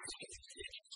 何?